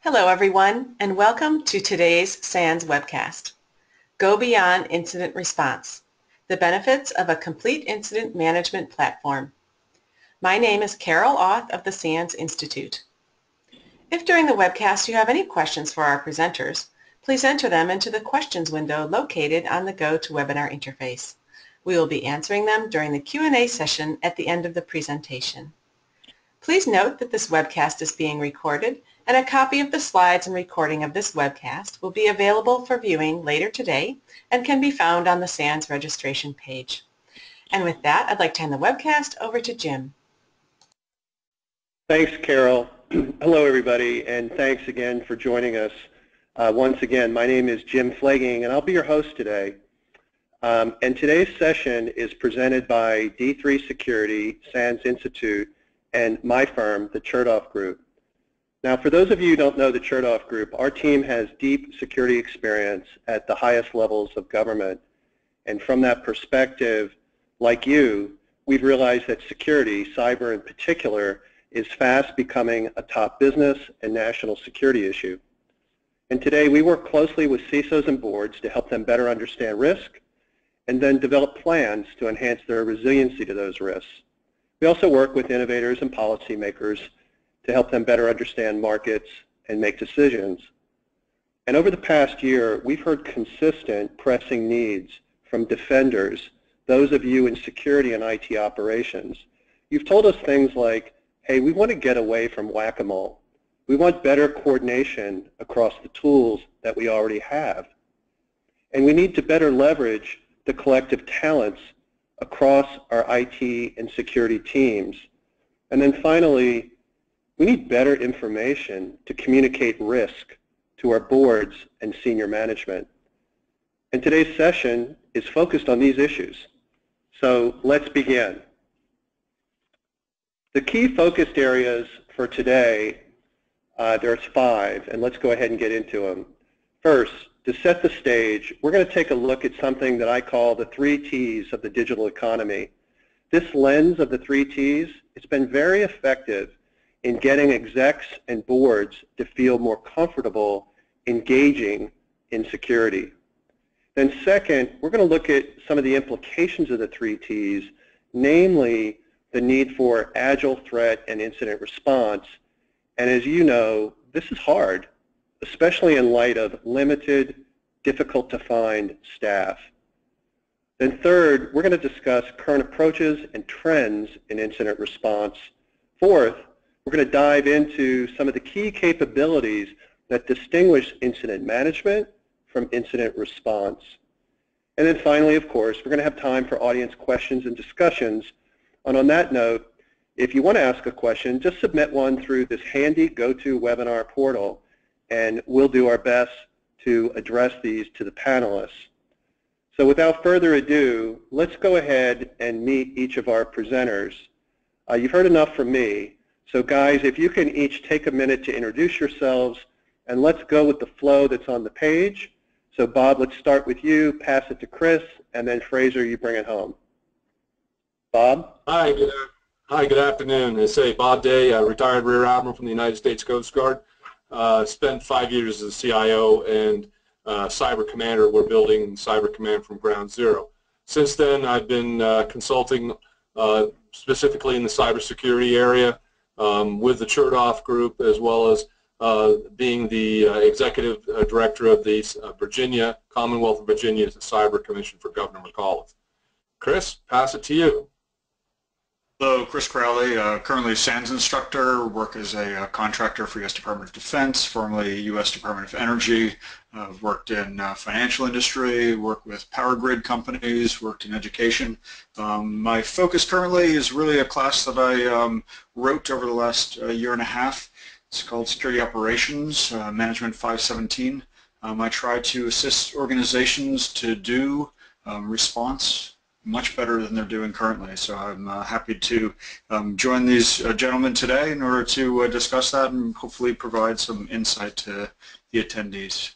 Hello everyone and welcome to today's SANS webcast. Go Beyond Incident Response, the benefits of a complete incident management platform. My name is Carol Auth of the SANS Institute. If during the webcast you have any questions for our presenters, please enter them into the questions window located on the GoToWebinar interface. We will be answering them during the Q&A session at the end of the presentation. Please note that this webcast is being recorded and a copy of the slides and recording of this webcast will be available for viewing later today and can be found on the SANS registration page. And with that, I'd like to hand the webcast over to Jim. Thanks, Carol. Hello, everybody, and thanks again for joining us. Uh, once again, my name is Jim Pflaging, and I'll be your host today. Um, and today's session is presented by D3 Security, SANS Institute, and my firm, the Chertoff Group. Now, for those of you who don't know the Chertoff Group, our team has deep security experience at the highest levels of government. And from that perspective, like you, we've realized that security, cyber in particular, is fast becoming a top business and national security issue. And today we work closely with CISOs and boards to help them better understand risk and then develop plans to enhance their resiliency to those risks. We also work with innovators and policymakers to help them better understand markets and make decisions. And over the past year, we've heard consistent pressing needs from defenders, those of you in security and IT operations. You've told us things like, hey, we want to get away from whack-a-mole. We want better coordination across the tools that we already have. And we need to better leverage the collective talents across our IT and security teams. And then finally, we need better information to communicate risk to our boards and senior management. And today's session is focused on these issues. So let's begin. The key focused areas for today, uh, there's five, and let's go ahead and get into them. First, to set the stage, we're going to take a look at something that I call the three T's of the digital economy. This lens of the three T's, it's been very effective in getting execs and boards to feel more comfortable engaging in security. Then second, we're going to look at some of the implications of the three T's, namely the need for agile threat and incident response. And as you know, this is hard, especially in light of limited, difficult to find staff. Then third, we're going to discuss current approaches and trends in incident response. Fourth, we're going to dive into some of the key capabilities that distinguish incident management from incident response. And then finally, of course, we're going to have time for audience questions and discussions. And on that note, if you want to ask a question, just submit one through this handy GoToWebinar portal, and we'll do our best to address these to the panelists. So without further ado, let's go ahead and meet each of our presenters. Uh, you've heard enough from me, so guys, if you can each take a minute to introduce yourselves, and let's go with the flow that's on the page. So Bob, let's start with you, pass it to Chris, and then Fraser, you bring it home. Bob? Hi, good, hi, good afternoon. I say Bob Day, a retired Rear Admiral from the United States Coast Guard. Uh, spent five years as a CIO and uh, Cyber Commander. We're building Cyber Command from ground zero. Since then, I've been uh, consulting uh, specifically in the cybersecurity area um, with the Chertoff Group as well as uh, being the uh, executive uh, director of the Virginia, Commonwealth of Virginia Cyber Commission for Governor McAuliffe. Chris, pass it to you. Hello, Chris Crowley, uh, currently SANS instructor, work as a uh, contractor for U.S. Department of Defense, formerly U.S. Department of Energy. Uh, worked in uh, financial industry, worked with power grid companies, worked in education. Um, my focus currently is really a class that I um, wrote over the last uh, year and a half. It's called Security Operations Management 517. Um, I try to assist organizations to do um, response much better than they're doing currently. So I'm uh, happy to um, join these uh, gentlemen today in order to uh, discuss that and hopefully provide some insight to the attendees.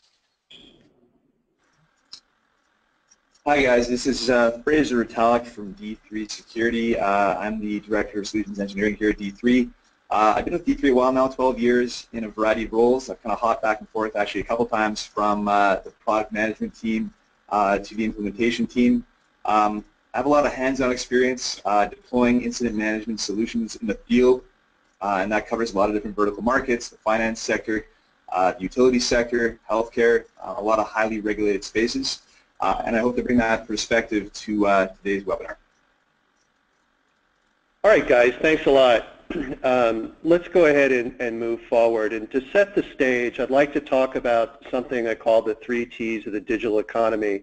Hi guys, this is uh, Fraser Retallack from D3 Security. Uh, I'm the Director of Solutions Engineering here at D3. Uh, I've been with D3 a while now, 12 years in a variety of roles. I've kind of hopped back and forth actually a couple times from uh, the product management team to the implementation team. Um, I have a lot of hands-on experience uh, deploying incident management solutions in the field, uh, and that covers a lot of different vertical markets, the finance sector, uh, the utility sector, healthcare, a lot of highly regulated spaces. and I hope to bring that perspective to today's webinar. All right, guys, thanks a lot. Um, let's go ahead and, and, move forward. And to set the stage, I'd like to talk about something I call the three T's of the digital economy.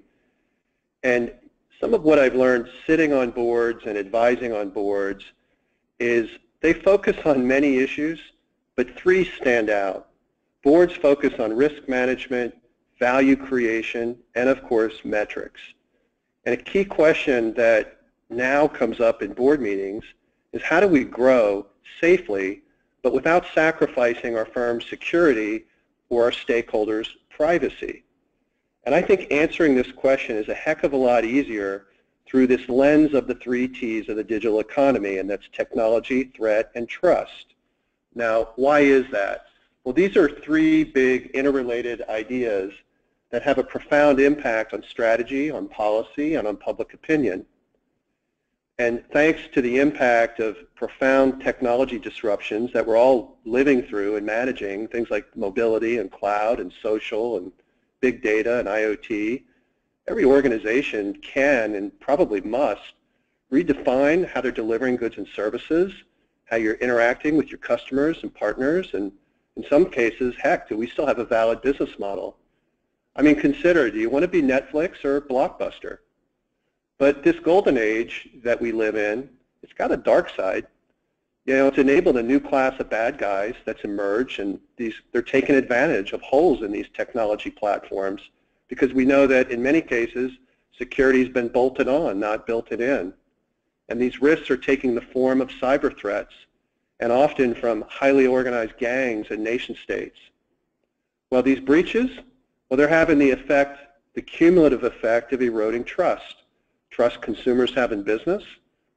And some of what I've learned sitting on boards and advising on boards is they focus on many issues, but three stand out. Boards focus on risk management, value creation, and of course, metrics. And a key question that now comes up in board meetings is how do we grow safely but without sacrificing our firm's security or our stakeholders' privacy? And I think answering this question is a heck of a lot easier through this lens of the three T's of the digital economy, and that's technology, threat, and trust. Now, why is that? Well, these are three big interrelated ideas that have a profound impact on strategy, on policy, and on public opinion. And thanks to the impact of profound technology disruptions that we're all living through and managing, things like mobility and cloud and social and big data and IoT, every organization can and probably must redefine how they're delivering goods and services, how you're interacting with your customers and partners, and in some cases, heck, do we still have a valid business model? I mean, consider, do you want to be Netflix or Blockbuster? But this golden age that we live in, it's got a dark side. You know, it's enabled a new class of bad guys that's emerged, and these they're taking advantage of holes in these technology platforms because we know that in many cases security's been bolted on, not built it in. And these risks are taking the form of cyber threats, and often from highly organized gangs and nation states. Well, these breaches, well, they're having the effect, the cumulative effect of eroding trust trust consumers have in business,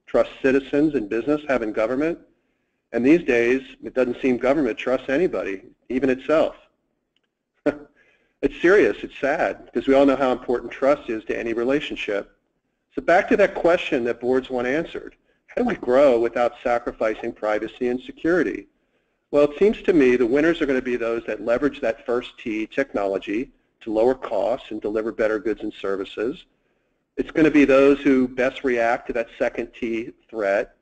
trust citizens in business have in government, and these days it doesn't seem government trusts anybody, even itself. it's serious, it's sad, because we all know how important trust is to any relationship. So back to that question that boards want answered. How do we grow without sacrificing privacy and security? Well, it seems to me the winners are going to be those that leverage that first T, technology, to lower costs and deliver better goods and services, it's going to be those who best react to that second T threat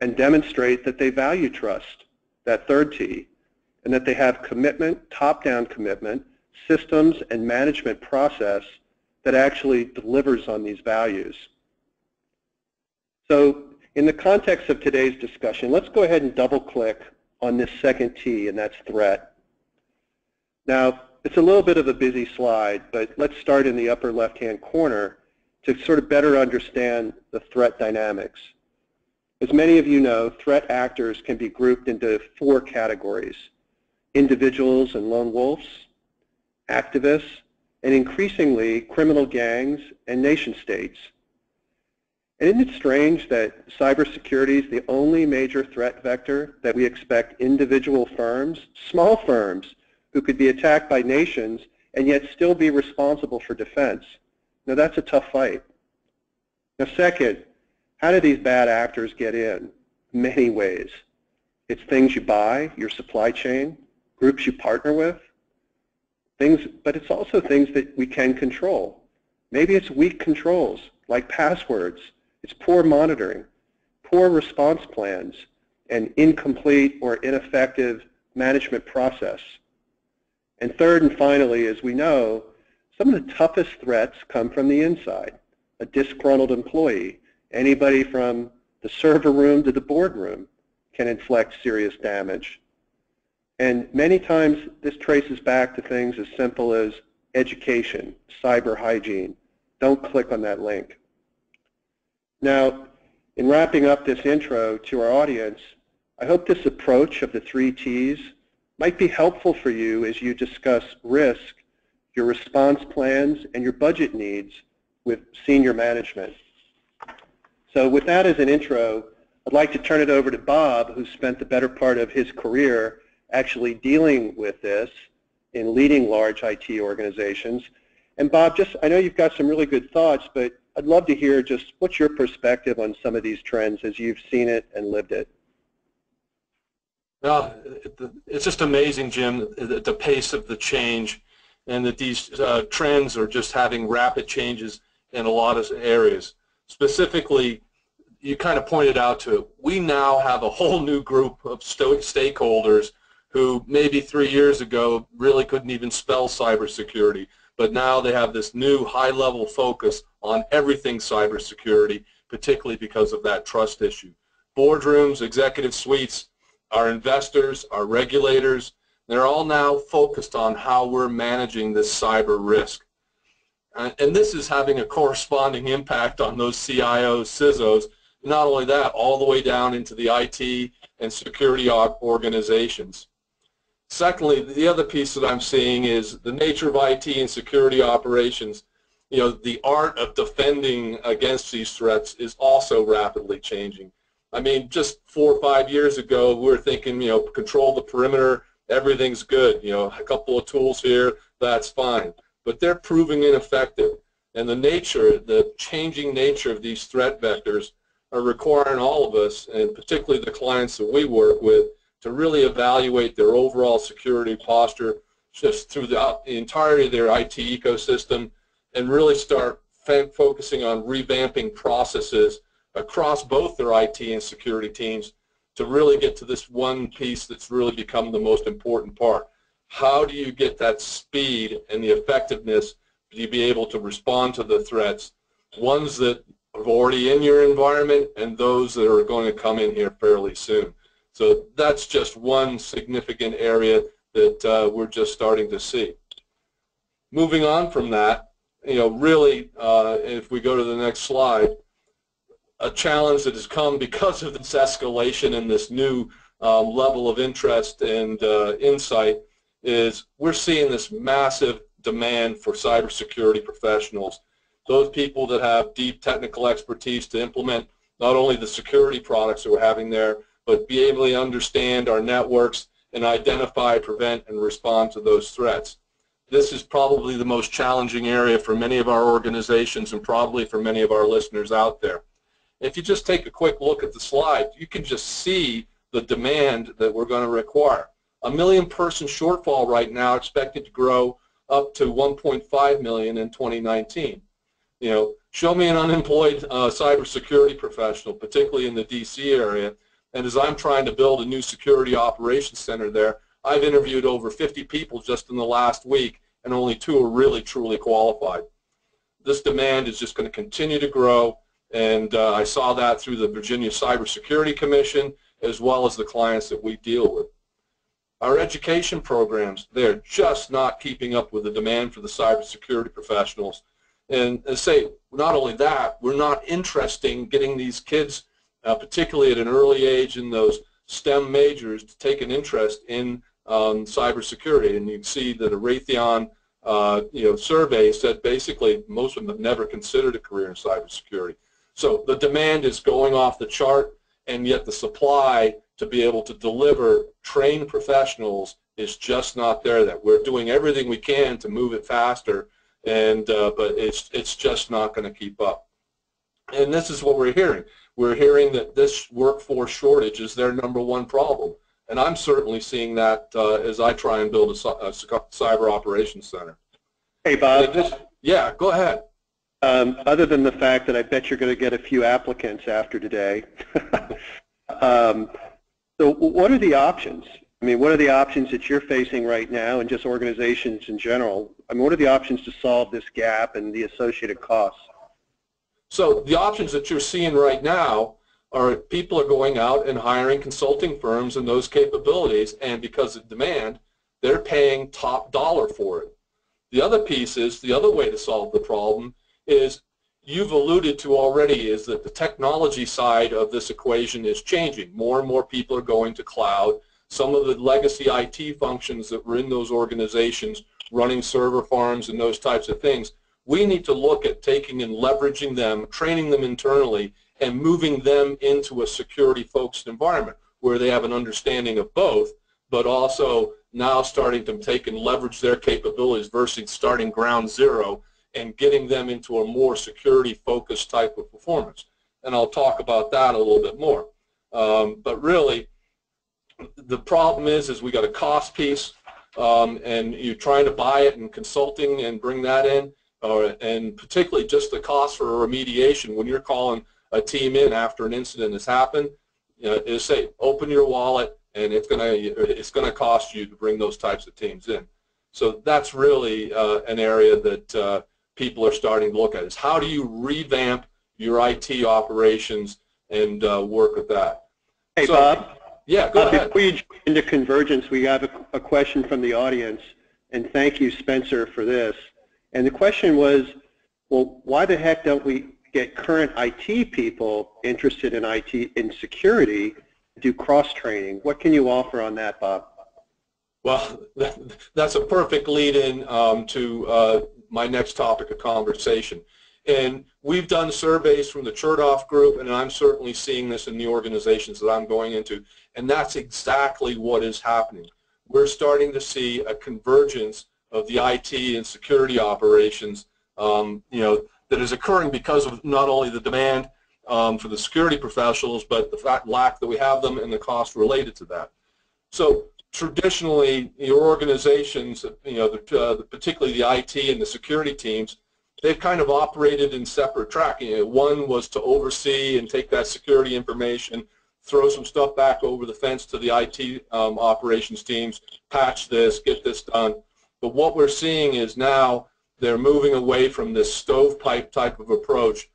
and demonstrate that they value trust, that third T, and that they have commitment, top-down commitment, systems and management process that actually delivers on these values. So in the context of today's discussion, let's go ahead and double-click on this second T, and that's threat. Now, it's a little bit of a busy slide, but let's start in the upper left-hand corner to sort of better understand the threat dynamics. As many of you know, threat actors can be grouped into four categories, individuals and lone wolves, activists, and increasingly criminal gangs and nation states. And isn't it strange that cybersecurity is the only major threat vector that we expect individual firms, small firms, who could be attacked by nations and yet still be responsible for defense? Now that's a tough fight. Now second, how do these bad actors get in? Many ways. It's things you buy, your supply chain, groups you partner with, things, but it's also things that we can control. Maybe it's weak controls, like passwords. It's poor monitoring, poor response plans, and incomplete or ineffective management process. And third and finally, as we know, some of the toughest threats come from the inside. A disgruntled employee, anybody from the server room to the boardroom can inflict serious damage. And many times this traces back to things as simple as education, cyber hygiene. Don't click on that link. Now, in wrapping up this intro to our audience, I hope this approach of the three T's might be helpful for you as you discuss risk your response plans, and your budget needs with senior management. So with that as an intro, I'd like to turn it over to Bob, who spent the better part of his career actually dealing with this in leading large IT organizations. And Bob, just I know you've got some really good thoughts, but I'd love to hear just what's your perspective on some of these trends as you've seen it and lived it. Well, it's just amazing, Jim, the, the pace of the change and that these uh, trends are just having rapid changes in a lot of areas. Specifically, you kind of pointed out to it, we now have a whole new group of stakeholders who maybe three years ago really couldn't even spell cybersecurity, but now they have this new high-level focus on everything cybersecurity, particularly because of that trust issue. Boardrooms, executive suites, our investors, our regulators, they're all now focused on how we're managing this cyber risk. Uh, and this is having a corresponding impact on those CIOs, CISOs, not only that, all the way down into the IT and security organizations. Secondly, the other piece that I'm seeing is the nature of IT and security operations. You know, the art of defending against these threats is also rapidly changing. I mean, just four or five years ago, we were thinking, you know, control the perimeter, everything's good. You know, a couple of tools here, that's fine. But they're proving ineffective. And the nature, the changing nature of these threat vectors are requiring all of us, and particularly the clients that we work with, to really evaluate their overall security posture just throughout uh, the entirety of their IT ecosystem and really start focusing on revamping processes across both their IT and security teams to really get to this one piece that's really become the most important part. How do you get that speed and the effectiveness to be able to respond to the threats, ones that are already in your environment and those that are going to come in here fairly soon. So that's just one significant area that uh, we're just starting to see. Moving on from that, you know, really, uh, if we go to the next slide, a challenge that has come because of this escalation and this new um, level of interest and uh, insight is we're seeing this massive demand for cybersecurity professionals, those people that have deep technical expertise to implement not only the security products that we're having there, but be able to understand our networks and identify, prevent, and respond to those threats. This is probably the most challenging area for many of our organizations and probably for many of our listeners out there. If you just take a quick look at the slide, you can just see the demand that we're going to require. A million person shortfall right now expected to grow up to 1.5 million in 2019. You know, show me an unemployed uh, cybersecurity professional, particularly in the DC area, and as I'm trying to build a new security operations center there, I've interviewed over 50 people just in the last week, and only two are really truly qualified. This demand is just going to continue to grow, and uh, I saw that through the Virginia Cybersecurity Commission, as well as the clients that we deal with. Our education programs, they're just not keeping up with the demand for the cybersecurity professionals. And, and say, not only that, we're not interested in getting these kids uh, particularly at an early age in those STEM majors, to take an interest in um, cybersecurity. And you can see that a Raytheon uh, you know, survey said basically most of them have never considered a career in cybersecurity. So the demand is going off the chart, and yet the supply to be able to deliver trained professionals is just not there. That we're doing everything we can to move it faster, and uh, but it's it's just not going to keep up. And this is what we're hearing. We're hearing that this workforce shortage is their number one problem. And I'm certainly seeing that uh, as I try and build a, a cyber operations center. Hey, Bob. yeah, go ahead. Um, other than the fact that I bet you're going to get a few applicants after today, um, so what are the options? I mean, what are the options that you're facing right now and just organizations in general? I mean, what are the options to solve this gap and the associated costs? So the options that you're seeing right now are people are going out and hiring consulting firms and those capabilities, and because of demand, they're paying top dollar for it. The other piece is, the other way to solve the problem is you've alluded to already is that the technology side of this equation is changing. More and more people are going to cloud. Some of the legacy IT functions that were in those organizations running server farms and those types of things we need to look at taking and leveraging them, training them internally, and moving them into a security-focused environment where they have an understanding of both, but also now starting to take and leverage their capabilities versus starting ground zero and getting them into a more security-focused type of performance. And I'll talk about that a little bit more. Um, but really, the problem is, is we got a cost piece, um, and you're trying to buy it and consulting and bring that in, uh, and particularly just the cost for remediation when you're calling a team in after an incident has happened, you know, is say open your wallet and it's going to it's going to cost you to bring those types of teams in. So that's really uh, an area that uh, people are starting to look at is how do you revamp your IT operations and uh, work with that. Hey, So- Bob. Yeah, go Uh, ahead. Before you jump into convergence, we have a, a question from the audience, and thank you, Spencer, for this. And the question was, well, why the heck don't we get current IT people interested in IT in security, do cross-training? What can you offer on that, Bob? Well, that's a perfect lead-in um, to uh, my next topic of conversation. And we've done surveys from the Chertoff Group, and I'm certainly seeing this in the organizations that I'm going into, and that's exactly what is happening. We're starting to see a convergence of the IT and security operations, um, you know, that is occurring because of not only the demand um, for the security professionals, but the fact lack that we have them and the cost related to that. So traditionally, your organizations, you know, the, uh, particularly the IT and the security teams, they've kind of operated in separate track. You know, one was to oversee and take that security information, throw some stuff back over the fence to the IT um, operations teams, patch this, get this done. But what we're seeing is now they're moving away from this stovepipe type of approach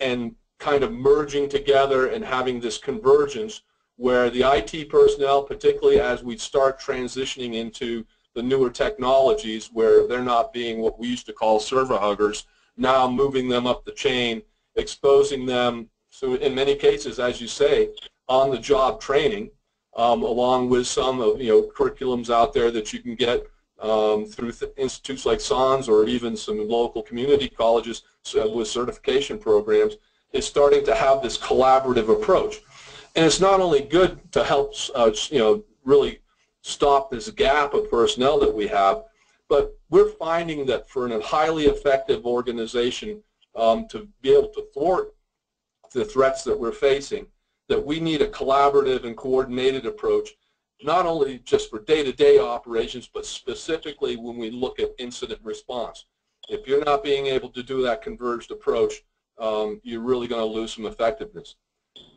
and kind of merging together and having this convergence where the IT personnel, particularly as we start transitioning into the newer technologies where they're not being what we used to call server huggers, now moving them up the chain, exposing them, so in many cases, as you say, on-the-job training, um, along with some of, you know, curriculums out there that you can get um, through th institutes like SANS or even some local community colleges with certification programs, is starting to have this collaborative approach. And it's not only good to help, uh, you know, really stop this gap of personnel that we have, but we're finding that for a highly effective organization um, to be able to thwart the threats that we're facing, that we need a collaborative and coordinated approach, not only just for day-to-day operations, but specifically when we look at incident response. If you're not being able to do that converged approach, um, you're really going to lose some effectiveness.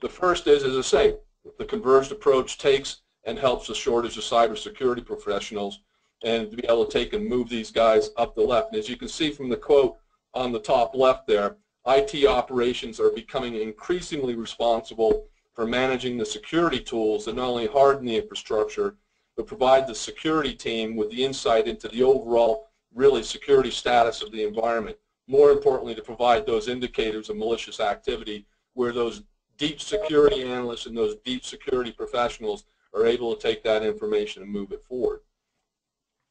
The first is, as I say, the converged approach takes and helps the shortage of cybersecurity professionals and to be able to take and move these guys up the left. And as you can see from the quote on the top left there, IT operations are becoming increasingly responsible for managing the security tools that not only harden the infrastructure, but provide the security team with the insight into the overall really security status of the environment. More importantly, to provide those indicators of malicious activity where those deep security analysts and those deep security professionals are able to take that information and move it forward.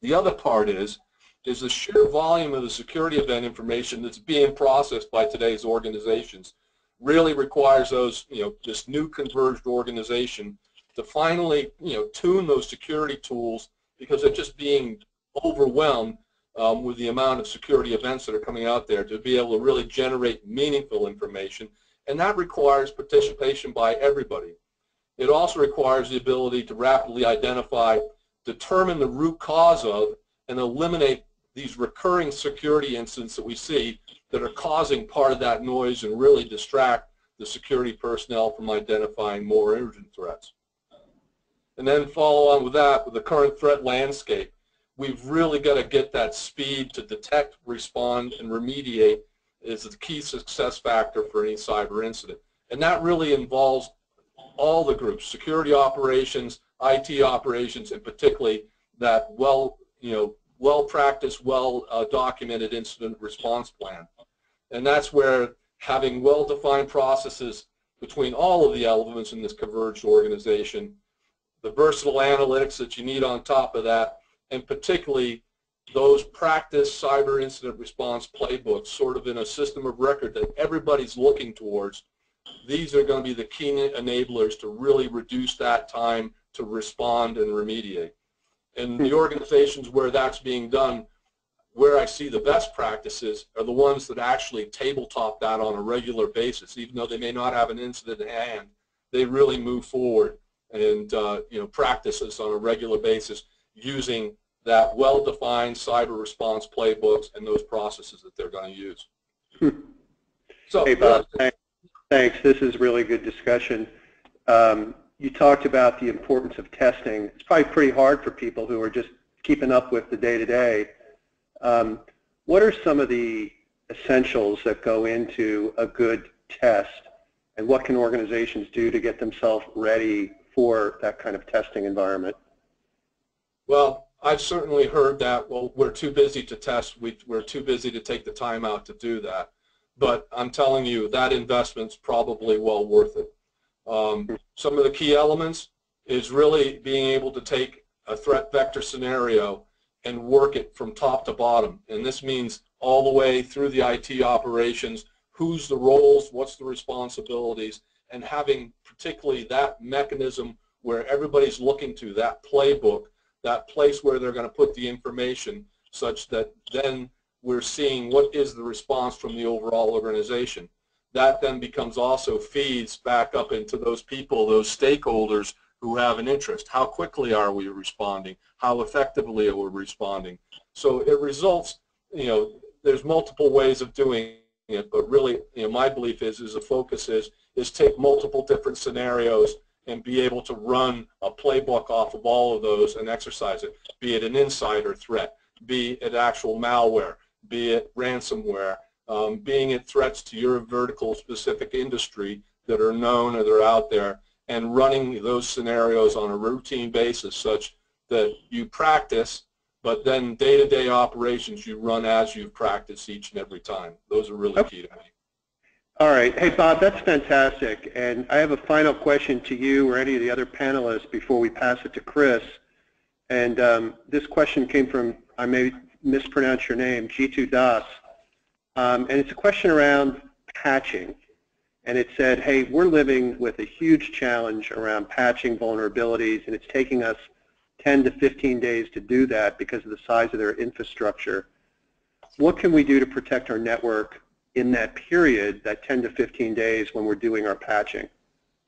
The other part is, is the sheer volume of the security event information that's being processed by today's organizations really requires those, you know, this new converged organization to finally, you know, tune those security tools because they're just being overwhelmed um, with the amount of security events that are coming out there to be able to really generate meaningful information. And that requires participation by everybody. It also requires the ability to rapidly identify, determine the root cause of, and eliminate these recurring security incidents that we see that are causing part of that noise and really distract the security personnel from identifying more urgent threats. And then follow on with that, with the current threat landscape, we've really got to get that speed to detect, respond, and remediate is the key success factor for any cyber incident. And that really involves all the groups, security operations, IT operations, and particularly that well, you know, well-practiced, well-documented incident response plan. And that's where having well-defined processes between all of the elements in this converged organization, the versatile analytics that you need on top of that, and particularly those practice cyber incident response playbooks sort of in a system of record that everybody's looking towards these are going to be the key enablers to really reduce that time to respond and remediate. And the organizations where that's being done, where I see the best practices are the ones that actually tabletop that on a regular basis, even though they may not have an incident at hand, they really move forward and uh, you know practice this on a regular basis using that well-defined cyber response playbooks and those processes that they're going to use. So, hey Bob, thanks. thanks. This is really good discussion. Um, you talked about the importance of testing. It's probably pretty hard for people who are just keeping up with the day-to-day. Um, what are some of the essentials that go into a good test, and what can organizations do to get themselves ready for that kind of testing environment? Well, I've certainly heard that, well, we're too busy to test, we, are too busy to take the time out to do that. But I'm telling you, that investment's probably well worth it. Um, some of the key elements is really being able to take a threat vector scenario and work it from top to bottom. And this means all the way through the IT operations, who's the roles, what's the responsibilities, and having particularly that mechanism where everybody's looking to, that playbook, that place where they're going to put the information such that then we're seeing what is the response from the overall organization that then becomes also feeds back up into those people, those stakeholders who have an interest. How quickly are we responding? How effectively are we responding? So it results, you know, there's multiple ways of doing it, but really, you know, my belief is, is the focus is, is take multiple different scenarios and be able to run a playbook off of all of those and exercise it, be it an insider threat, be it actual malware, be it ransomware, um, being it threats to your vertical specific industry that are known or they're out there, and running those scenarios on a routine basis such that you practice, but then day-to-day -day operations you run as you've practiced each and every time. Those are really key to me. All right. Hey, Bob, that's fantastic. And I have a final question to you or any of the other panelists before we pass it to Chris. And um, this question came from, I may mispronounce your name, G2 Das. Um, and it's a question around patching. And it said, hey, we're living with a huge challenge around patching vulnerabilities, and it's taking us 10 to 15 days to do that because of the size of their infrastructure. What can we do to protect our network in that period, that 10 to 15 days when we're doing our patching?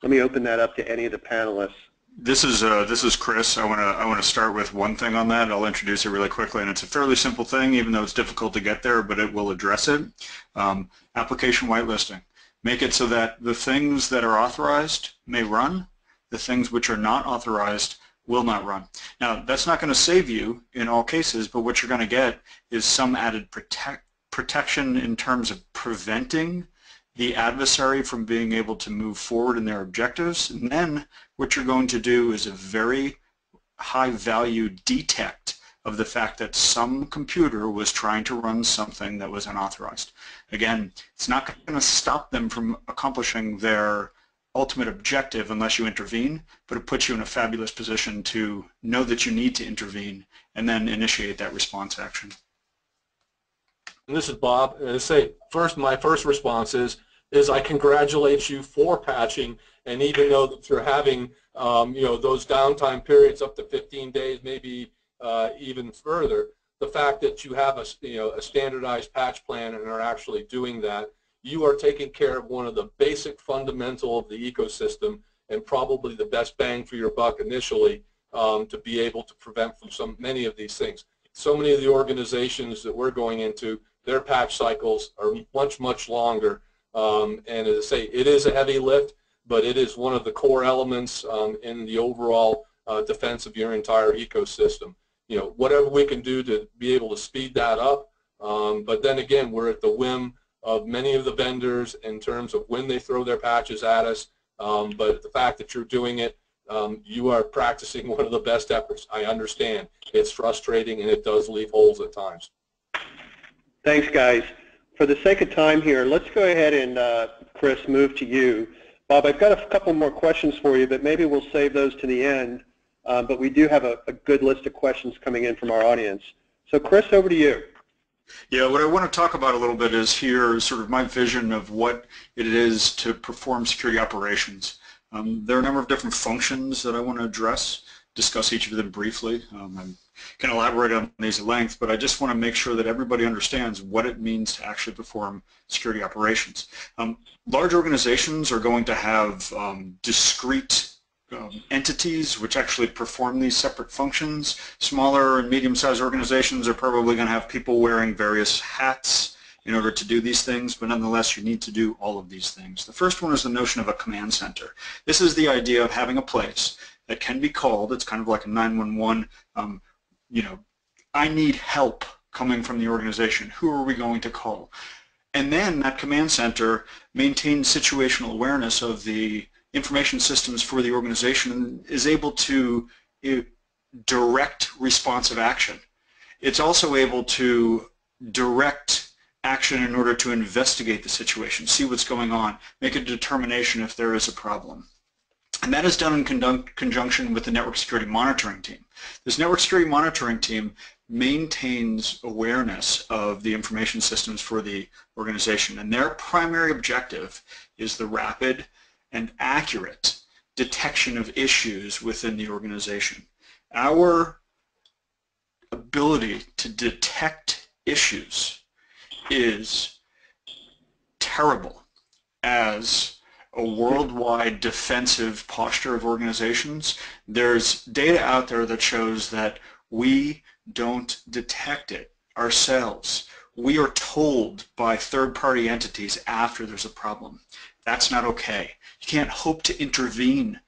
Let me open that up to any of the panelists. This is uh, this is Chris. I want to I want to start with one thing on that. I'll introduce it really quickly, and it's a fairly simple thing, even though it's difficult to get there, but it will address it. Um, application whitelisting. Make it so that the things that are authorized may run, the things which are not authorized will not run. Now, that's not going to save you in all cases, but what you're going to get is some added protect, protection in terms of preventing the adversary from being able to move forward in their objectives. And then what you're going to do is a very high value detect of the fact that some computer was trying to run something that was unauthorized. Again, it's not going to stop them from accomplishing their ultimate objective unless you intervene, but it puts you in a fabulous position to know that you need to intervene and then initiate that response action. And this is Bob. And say first, my first response is is I congratulate you for patching. And even though you're having um, you know those downtime periods up to 15 days, maybe uh, even further, the fact that you have a you know a standardized patch plan and are actually doing that, you are taking care of one of the basic fundamental of the ecosystem and probably the best bang for your buck initially um, to be able to prevent from some many of these things. So many of the organizations that we're going into their patch cycles are much, much longer. Um, and as I say, it is a heavy lift, but it is one of the core elements um, in the overall uh, defense of your entire ecosystem. You know, whatever we can do to be able to speed that up. Um, but then again, we're at the whim of many of the vendors in terms of when they throw their patches at us. Um, but the fact that you're doing it, um, you are practicing one of the best efforts. I understand. It's frustrating and it does leave holes at times. Thanks, guys. For the sake of time here, let's go ahead and, uh, Chris, move to you. Bob, I've got a couple more questions for you, but maybe we'll save those to the end. Uh, but we do have a, a, good list of questions coming in from our audience. So, Chris, over to you. Yeah, what I want to talk about a little bit is here sort of my vision of what it is to perform security operations. Um, there are a number of different functions that I want to address, discuss each of them briefly. Um, I can elaborate on these at length, but I just want to make sure that everybody understands what it means to actually perform security operations. Um, large organizations are going to have um, discrete um, entities which actually perform these separate functions. Smaller and medium-sized organizations are probably going to have people wearing various hats in order to do these things, but nonetheless you need to do all of these things. The first one is the notion of a command center. This is the idea of having a place that can be called, it's kind of like a 911, um, you know, I need help coming from the organization. Who are we going to call? And then that command center maintains situational awareness of the information systems for the organization and is able to uh, direct responsive action. It's also able to direct action in order to investigate the situation, see what's going on, make a determination if there is a problem. And that is done in conjunction with the network security monitoring team. This network security monitoring team maintains awareness of the information systems for the organization and their primary objective is the rapid and accurate detection of issues within the organization. Our ability to detect issues is terrible as a worldwide defensive posture of organizations. There's data out there that shows that we don't detect it ourselves. We are told by third-party entities after there's a problem. That's not okay. You can't hope to intervene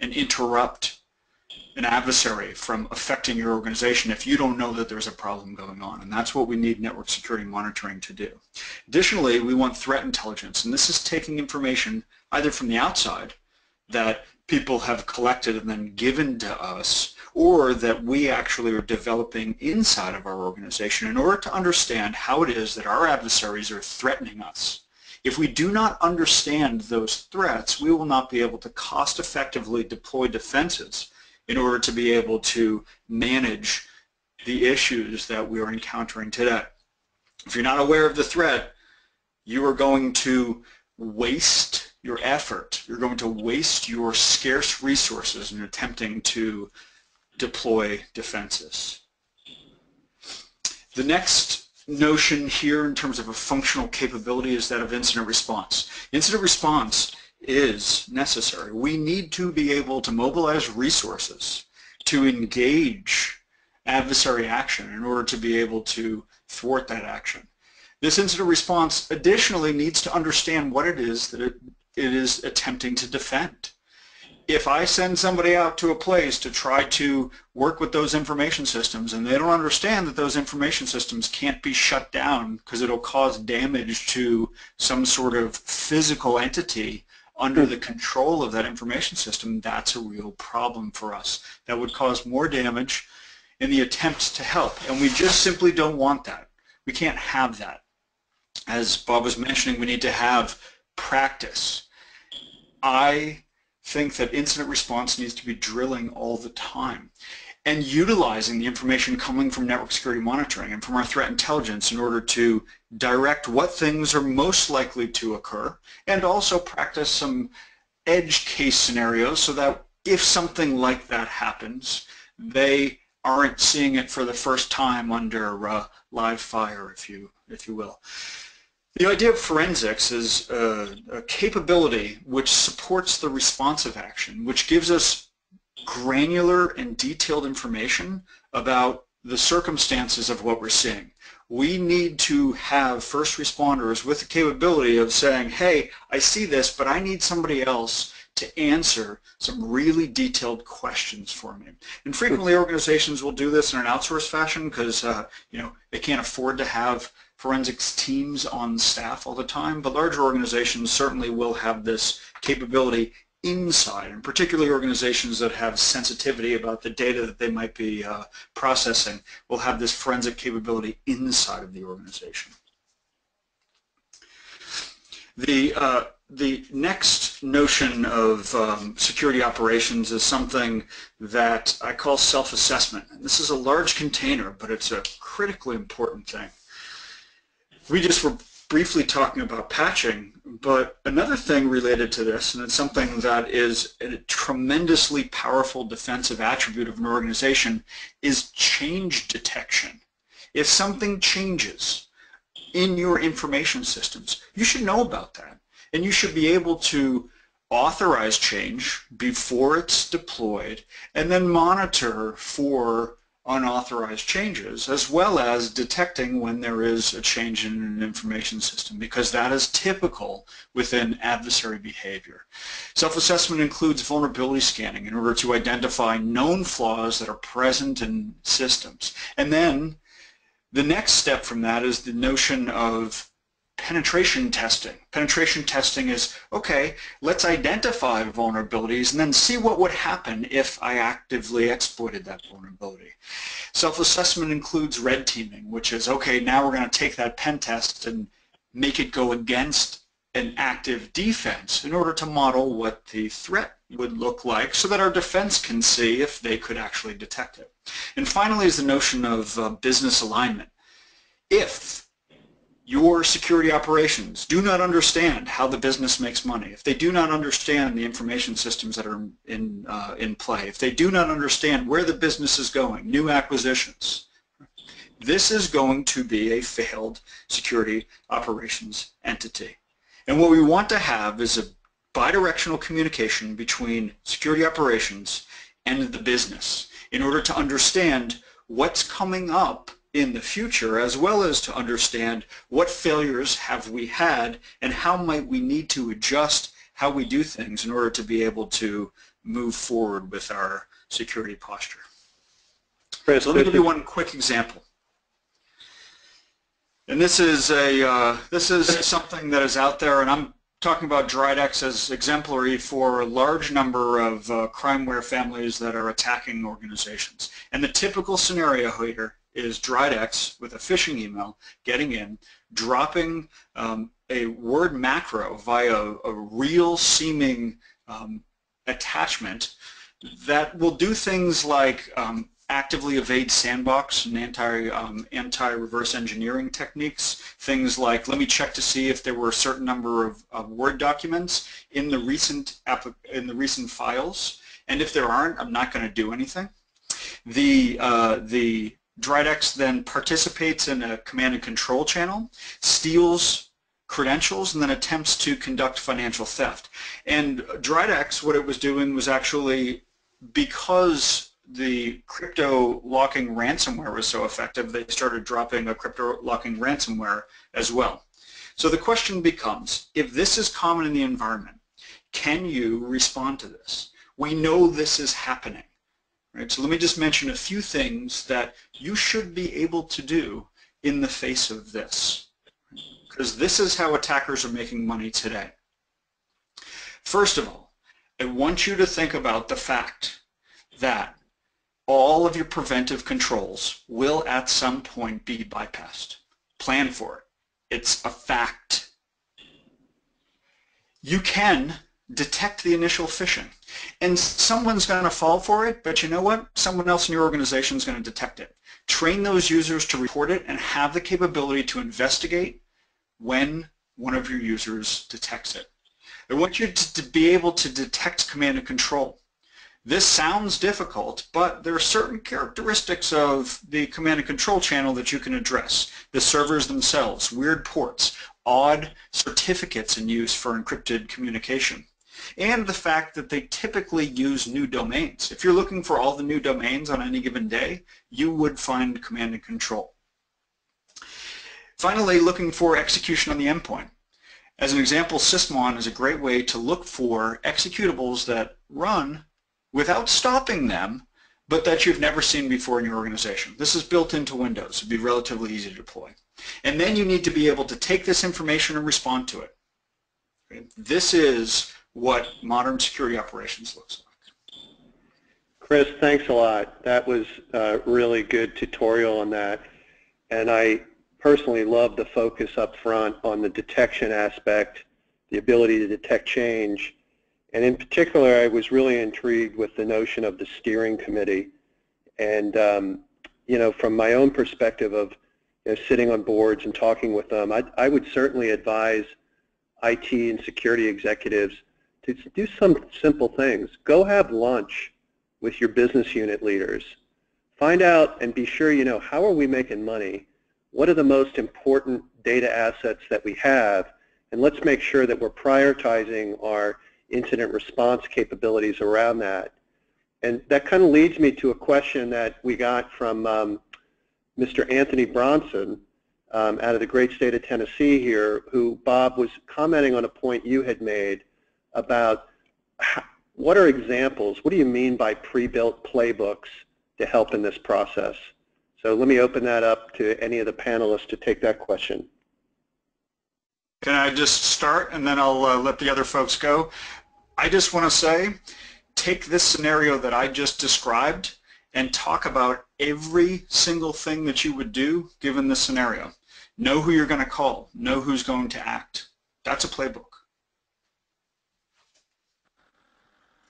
and interrupt an adversary from affecting your organization if you don't know that there's a problem going on. And that's what we need network security monitoring to do. Additionally, we want threat intelligence. And this is taking information either from the outside that people have collected and then given to us or that we actually are developing inside of our organization in order to understand how it is that our adversaries are threatening us. If we do not understand those threats, we will not be able to cost effectively deploy defenses in order to be able to manage the issues that we are encountering today. If you're not aware of the threat, you are going to waste your effort. You're going to waste your scarce resources in attempting to deploy defenses. The next notion here in terms of a functional capability is that of incident response. Incident response is necessary. We need to be able to mobilize resources to engage adversary action in order to be able to thwart that action. This incident response additionally needs to understand what it is that it, it is attempting to defend. If I send somebody out to a place to try to work with those information systems and they don't understand that those information systems can't be shut down because it'll cause damage to some sort of physical entity under the control of that information system, that's a real problem for us. That would cause more damage in the attempts to help, and we just simply don't want that. We can't have that. As Bob was mentioning, we need to have practice. I think that incident response needs to be drilling all the time and utilizing the information coming from network security monitoring and from our threat intelligence in order to direct what things are most likely to occur and also practice some edge case scenarios so that if something like that happens, they aren't seeing it for the first time under uh, live fire, if you, if you will. The idea of forensics is a, a capability which supports the responsive action, which gives us granular and detailed information about the circumstances of what we're seeing. We need to have first responders with the capability of saying, hey, I see this, but I need somebody else to answer some really detailed questions for me. And frequently organizations will do this in an outsourced fashion because uh, you know they can't afford to have forensics teams on staff all the time, but larger organizations certainly will have this capability inside, and particularly organizations that have sensitivity about the data that they might be uh, processing will have this forensic capability inside of the organization. The, uh, the next notion of um, security operations is something that I call self-assessment. This is a large container, but it's a critically important thing. We just were briefly talking about patching, but another thing related to this, and it's something that is a tremendously powerful defensive attribute of an organization, is change detection. If something changes in your information systems, you should know about that. And you should be able to authorize change before it's deployed and then monitor for unauthorized changes as well as detecting when there is a change in an information system because that is typical within adversary behavior. Self-assessment includes vulnerability scanning in order to identify known flaws that are present in systems. And then the next step from that is the notion of penetration testing. Penetration testing is, okay, let's identify vulnerabilities and then see what would happen if I actively exploited that vulnerability. Self-assessment includes red teaming, which is, okay, now we're going to take that pen test and make it go against an active defense in order to model what the threat would look like so that our defense can see if they could actually detect it. And finally is the notion of uh, business alignment. If your security operations do not understand how the business makes money, if they do not understand the information systems that are in, uh, in play, if they do not understand where the business is going, new acquisitions, this is going to be a failed security operations entity. And what we want to have is a bidirectional communication between security operations and the business in order to understand what's coming up in the future as well as to understand what failures have we had and how might we need to adjust how we do things in order to be able to move forward with our security posture. Chris, so let me give you one quick example. And this is a uh, this is something that is out there, and I'm talking about Dridex as exemplary for a large number of uh, crimeware families that are attacking organizations. And the typical scenario here is Dridex with a phishing email getting in, dropping um, a word macro via a real seeming um, attachment that will do things like um, actively evade sandbox and anti um, anti reverse engineering techniques. Things like let me check to see if there were a certain number of, of Word documents in the recent in the recent files, and if there aren't, I'm not going to do anything. The uh, the Dridex then participates in a command and control channel, steals credentials, and then attempts to conduct financial theft. And Dridex, what it was doing was actually, because the crypto locking ransomware was so effective, they started dropping a crypto locking ransomware as well. So the question becomes, if this is common in the environment, can you respond to this? We know this is happening. Right? So let me just mention a few things that you should be able to do in the face of this. Because this is how attackers are making money today. First of all, I want you to think about the fact that all of your preventive controls will at some point be bypassed. Plan for it. It's a fact. You can detect the initial phishing. And someone's going to fall for it, but you know what? Someone else in your organization is going to detect it. Train those users to report it and have the capability to investigate when one of your users detects it. I want you to, to be able to detect command and control. This sounds difficult, but there are certain characteristics of the command and control channel that you can address. The servers themselves, weird ports, odd certificates in use for encrypted communication and the fact that they typically use new domains. If you're looking for all the new domains on any given day, you would find command and control. Finally, looking for execution on the endpoint. As an example, Sysmon is a great way to look for executables that run without stopping them, but that you've never seen before in your organization. This is built into Windows. It'd be relatively easy to deploy. And then you need to be able to take this information and respond to it. This is what modern security operations looks like. Chris, thanks a lot. That was a really good tutorial on that. And I personally love the focus up front on the detection aspect, the ability to detect change. And in particular, I was really intrigued with the notion of the steering committee. And, um, you know, from my own perspective of you know, sitting on boards and talking with them. I, I would certainly advise IT and security executives to do some simple things. Go have lunch with your business unit leaders. Find out and be sure you know how are we making money? What are the most important data assets that we have? And let's make sure that we're prioritizing our incident response capabilities around that. And that kind of leads me to a question that we got from um, Mr. Anthony Bronson um, out of the great state of Tennessee here, who, Bob, was commenting on a point you had made about what are examples, what do you mean by pre-built playbooks to help in this process? So let me open that up to any of the panelists to take that question. Can I just start and then I'll uh, let the other folks go? I just want to say, take this scenario that I just described and talk about every single thing that you would do given this scenario. Know who you're going to call. Know who's going to act. That's a playbook.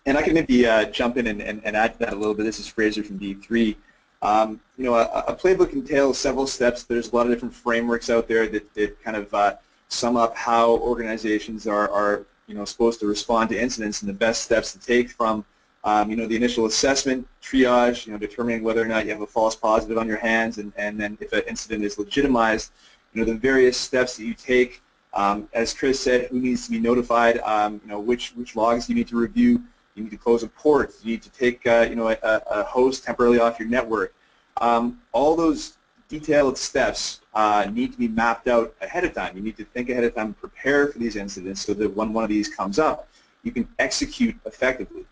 And I can maybe uh, jump in and, and, and, add to that a little bit. This is Fraser from D3. Um, you know, a, a, playbook entails several steps. There's a lot of different frameworks out there that, that kind of uh, sum up how organizations are, are, you know, supposed to respond to incidents and the best steps to take from, um, you know, the initial assessment, triage, you know, determining whether or not you have a false positive on your hands, and, and then if an incident is legitimized, you know, the various steps that you take. Um, as Chris said, who needs to be notified, um, you know, which, which logs you need to review, you need to close a port. You need to take uh, you know a, a, host temporarily off your network. Um, all those detailed steps uh, need to be mapped out ahead of time. You need to think ahead of time and prepare for these incidents so that when one of these comes up, you can execute effectively.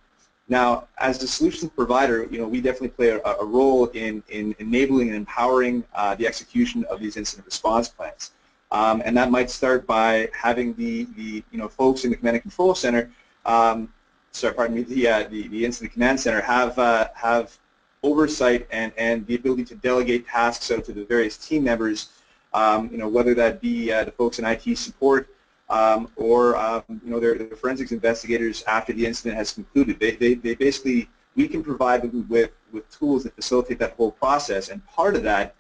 Now, as the solutions provider, you know, we definitely play a, a role in, in enabling and empowering uh, the execution of these incident response plans. Um, and that might start by having the, the you know, folks in the command and control center um, sorry, pardon me, the, uh, the, the incident command center have, uh, have oversight and, and the ability to delegate tasks out to the various team members, um, you know, whether that be uh, the folks in IT support um, or, um, you know, their, their forensics investigators after the incident has concluded. They, they, they basically, we can provide them with, with tools that facilitate that whole process, and part of that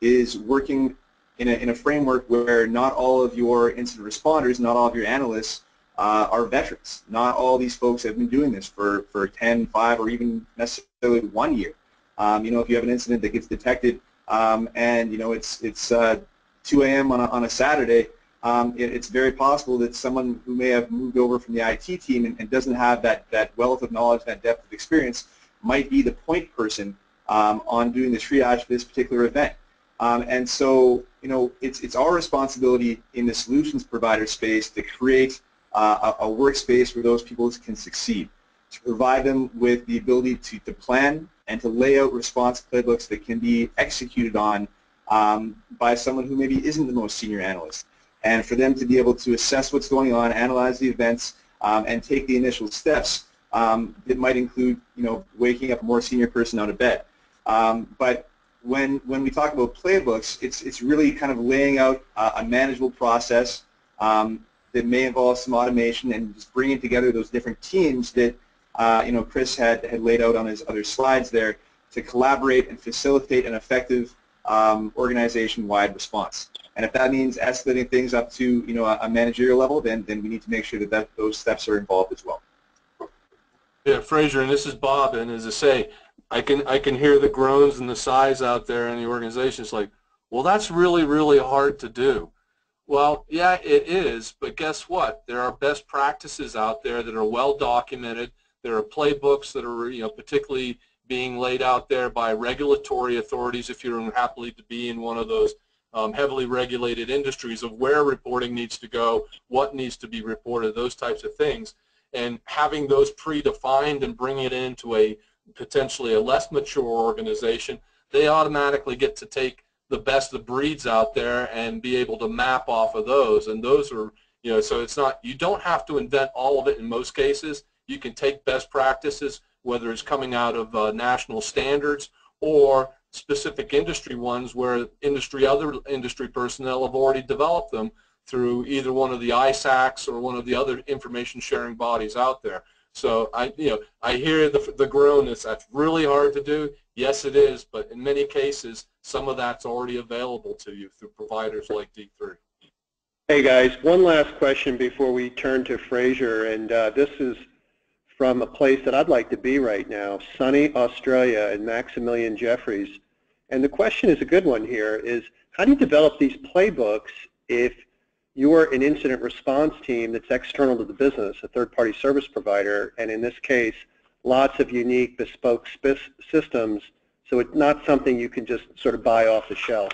is working in a, in a framework where not all of your incident responders, not all of your analysts uh, are veterans. Not all these folks have been doing this for, for 10, 5, or even necessarily one year. Um, you know, if you have an incident that gets detected um, and, you know, it's, it's uh, 2 a.m. On a, on a Saturday, um, it, it's very possible that someone who may have moved over from the IT team and, and, doesn't have that, that wealth of knowledge, that depth of experience, might be the point person um, on doing the triage for this particular event. Um, and so, you know, it's, it's our responsibility in the solutions provider space to create uh, a, workspace where those people can succeed, to provide them with the ability to, to plan and to lay out response playbooks that can be executed on um, by someone who maybe isn't the most senior analyst, and for them to be able to assess what's going on, analyze the events, um, and take the initial steps um, that might include, you know, waking up a more senior person out of bed. Um, but when when we talk about playbooks, it's it's really kind of laying out a, a manageable process um, that may involve some automation and just bringing together those different teams that uh, you know Chris had, had laid out on his other slides there to collaborate and facilitate an effective um, organization-wide response. And if that means escalating things up to you know a, a, managerial level, then then we need to make sure that, that those steps are involved as well. Yeah, Fraser, and this is Bob, and as I say, I can I can hear the groans and the sighs out there in the organization. It's like, well, that's really really hard to do. Well, yeah, it is, but guess what? There are best practices out there that are well documented. There are playbooks that are, you know, particularly being laid out there by regulatory authorities if you're happily to be in one of those um, heavily regulated industries of where reporting needs to go, what needs to be reported, those types of things. And having those predefined and bringing it into a potentially a less mature organization, they automatically get to take the best of breeds out there and be able to map off of those. And those are, you know, so it's not, you don't have to invent all of it in most cases. You can take best practices, whether it's coming out of uh, national standards or specific industry ones where industry, other industry personnel have already developed them through either one of the ISACs or one of the other information sharing bodies out there. So I, you know, I hear the, the groan. It's that's really hard to do. Yes, it is, but in many cases, some of that's already available to you through providers like D3. Hey guys, one last question before we turn to Fraser, and uh, this is from a place that I'd like to be right now, sunny Australia and Maximilian Jeffries. And the question is a good one here, is how do you develop these playbooks if you're an incident response team that's external to the business, a third-party service provider, and in this case, lots of unique bespoke systems, so it's not something you can just sort of buy off the shelf.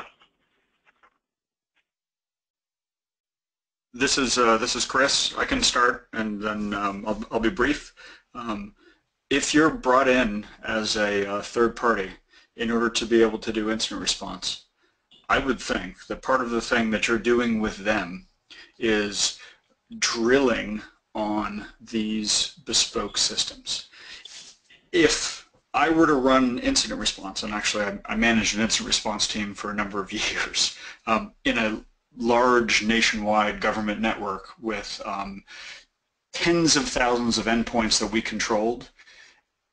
This is uh, this is Chris. I can start, and then um, I'll, I'll be brief. Um, if you're brought in as a uh, third party in order to be able to do incident response, I would think that part of the thing that you're doing with them is drilling on these bespoke systems. If I were to run incident response, and actually I, I managed an incident response team for a number of years um, in a large nationwide government network with um, tens of thousands of endpoints that we controlled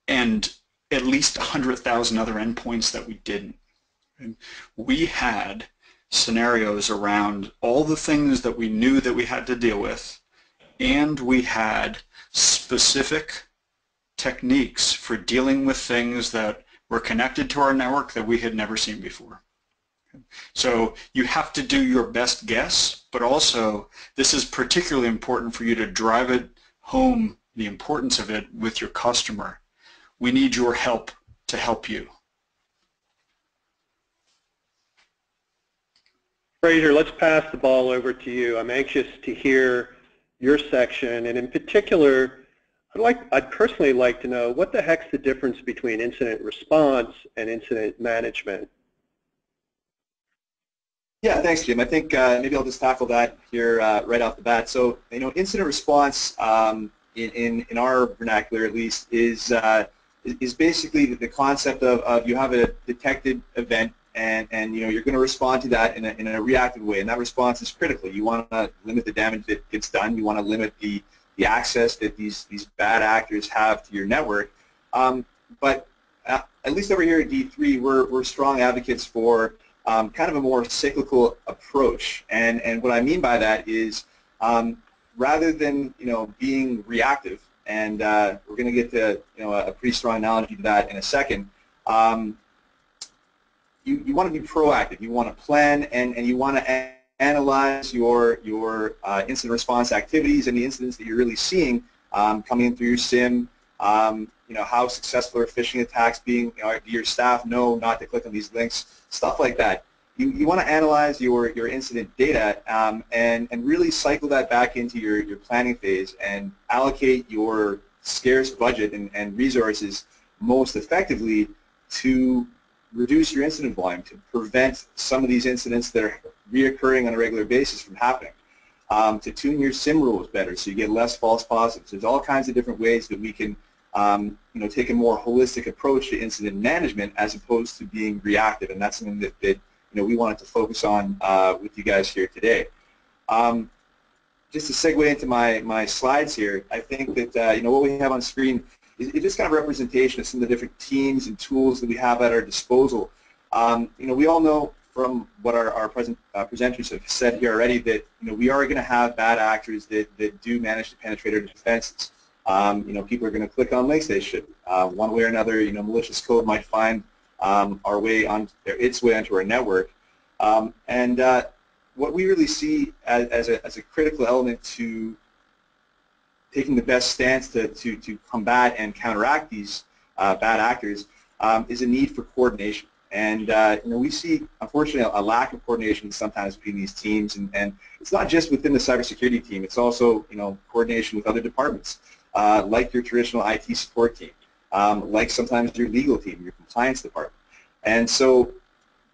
and at least 100,000 other endpoints that we didn't. And we had scenarios around all the things that we knew that we had to deal with and we had specific techniques for dealing with things that were connected to our network that we had never seen before. So you have to do your best guess, but also this is particularly important for you to drive it home, the importance of it with your customer. We need your help to help you. Fraser, let's pass the ball over to you. I'm anxious to hear your section, and in particular, I'd like, I'd personally like to know what the heck's the difference between incident response and incident management? Yeah, thanks, Jim. I think uh, maybe I'll just tackle that here uh, right off the bat. So, you know, incident response um, in, in, in our vernacular, at least, is uh, is basically the concept of, of you have a detected event and, and you know, you're going to respond to that in a, in a reactive way, and that response is critical. You want to limit the damage that gets done. You want to limit the, the access that these, these bad actors have to your network. Um, but at, at least over here at D3, we're, we're strong advocates for um, kind of a more cyclical approach. And, and what I mean by that is um, rather than you know being reactive, and uh, we're going to get to you know a, pretty strong analogy to that in a second. Um, you, you want to be proactive. You want to plan and, and you want to analyze your, your uh, incident response activities and the incidents that you're really seeing um, coming in through your SIEM. Um, you know, how successful are phishing attacks being, you know, do your staff know not to click on these links, stuff like that. You, you want to analyze your, your incident data um, and, and really cycle that back into your, your planning phase and allocate your scarce budget and, and resources most effectively to reduce your incident volume to prevent some of these incidents that are reoccurring on a regular basis from happening. Um, to tune your SIEM rules better so you get less false positives. There's all kinds of different ways that we can um, you know, take a more holistic approach to incident management as opposed to being reactive, and that's something that, that you know, we wanted to focus on uh, with you guys here today. Um, just to segue into my, my slides here, I think that uh, you know what we have on screen is is kind of representation of some of the different teams and tools that we have at our disposal. Um, you know, we all know from what our, our present uh, presenters have said here already that you know we are going to have bad actors that, that do manage to penetrate our defenses. Um, you know, people are going to click on links they should. Uh, one way or another, you know, malicious code might find um, our way on its way onto our network. Um, and uh, what we really see as, as, a, as a critical element to taking the best stance to, to, to combat and counteract these uh, bad actors um, is a need for coordination. And uh, you know, we see, unfortunately, a, lack of coordination sometimes between these teams, and, and it's not just within the cybersecurity team. It's also, you know, coordination with other departments, uh, like your traditional IT support team, um, like sometimes your legal team, your compliance department. And so,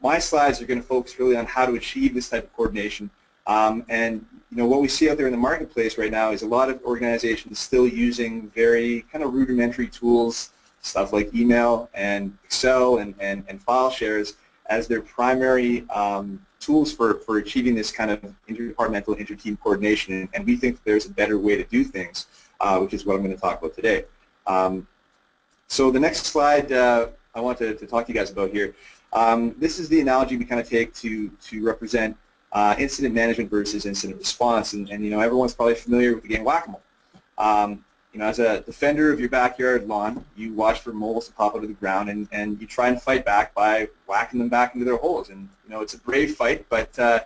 my slides are going to focus really on how to achieve this type of coordination um, and you know what we see out there in the marketplace right now is a lot of organizations still using very kind of rudimentary tools, stuff like email and Excel and, and, and file shares as their primary um, tools for, for achieving this kind of interdepartmental, inter-team coordination. And we think there's a better way to do things, uh, which is what I'm going to talk about today. Um, so the next slide uh, I want to, to talk to you guys about here. Um, this is the analogy we kind of take to, to represent uh, incident management versus incident response. And, and, you know, everyone's probably familiar with the game Whack-A-Mole. Um, you know, as a defender of your backyard lawn, you watch for moles to pop out of the ground, and, and you try and fight back by whacking them back into their holes. And you know, it's a brave fight, but uh,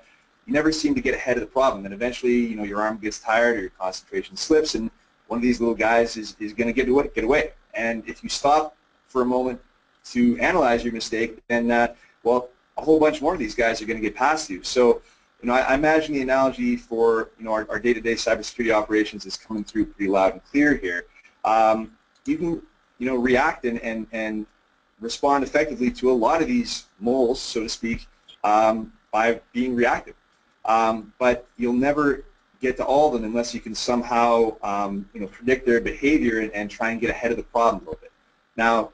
you never seem to get ahead of the problem. And eventually, you know, your arm gets tired or your concentration slips, and one of these little guys is, is going to get away, get away. And if you stop for a moment to analyze your mistake, then, uh, well, a whole bunch more of these guys are going to get past you. So you know, I, I, imagine the analogy for you know our, day-to-day cybersecurity operations is coming through pretty loud and clear here. Um, you can you know react and, and and respond effectively to a lot of these moles, so to speak, um, by being reactive. Um, but you'll never get to all of them unless you can somehow um, you know predict their behavior and, and try and get ahead of the problem a little bit. Now,